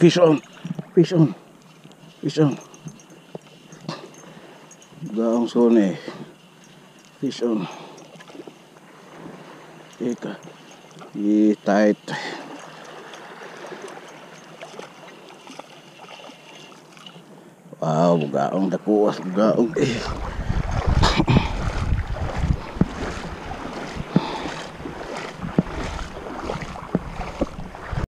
Fish on. Fish on. Fish on. Gaong sone. Fish on. Ika. I tight. Wow, gaong dakuwas, gaong eh.